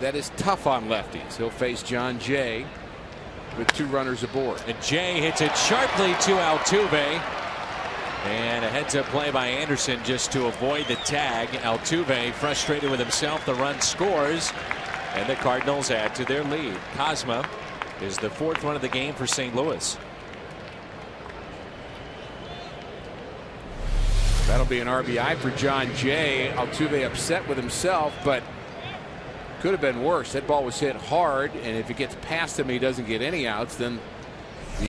that is tough on lefties. He'll face Jon Jay with two runners aboard. And Jay hits it sharply to Altuve. And a heads up play by Anderson just to avoid the tag. Altuve frustrated with himself. The run scores. And the Cardinals add to their lead. Kozma is the fourth run of the game for St. Louis. That'll be an RBI for Jon Jay. Altuve upset with himself, but could have been worse. That ball was hit hard, and if it gets past him, he doesn't get any outs. Then